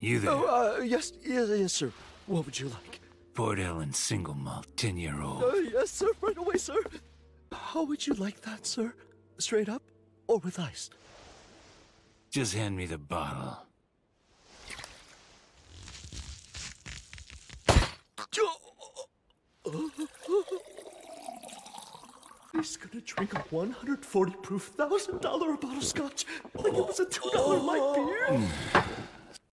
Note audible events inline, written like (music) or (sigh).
You there? Oh, uh, yes, yes, yes, sir. What would you like? Port Ellen single malt, 10 year old. Uh, yes, sir, right away, sir. How would you like that, sir? Straight up or with ice? Just hand me the bottle. (laughs) He's gonna drink a 140 proof thousand dollar bottle of scotch like it was a two dollar light beer. Mm.